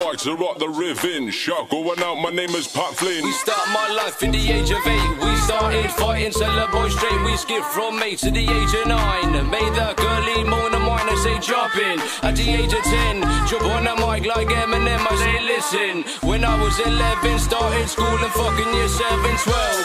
Like to rock the riven. shot going out. My name is Pat Flynn. We start my life in the age of eight. We started fighting, sell a boy straight. We skip from eight to the age of nine. Made that girly moan and mine, I say jumping. At the age of ten, jump on the mic like Eminem. I say listen. When I was eleven, started school and fucking year seven, twelve.